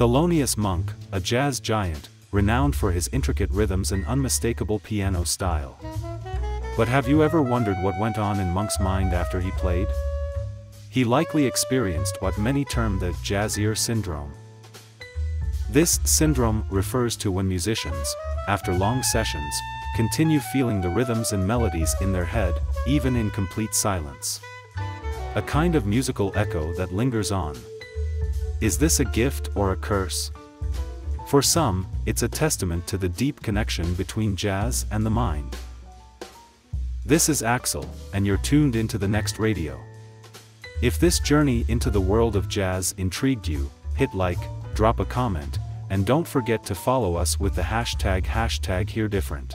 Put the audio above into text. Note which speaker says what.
Speaker 1: Thelonious Monk, a jazz giant, renowned for his intricate rhythms and unmistakable piano style. But have you ever wondered what went on in Monk's mind after he played? He likely experienced what many term the jazz ear syndrome. This syndrome refers to when musicians, after long sessions, continue feeling the rhythms and melodies in their head, even in complete silence. A kind of musical echo that lingers on. Is this a gift or a curse? For some, it's a testament to the deep connection between jazz and the mind. This is Axel, and you're tuned into the next radio. If this journey into the world of jazz intrigued you, hit like, drop a comment, and don't forget to follow us with the hashtag hashtag hear different.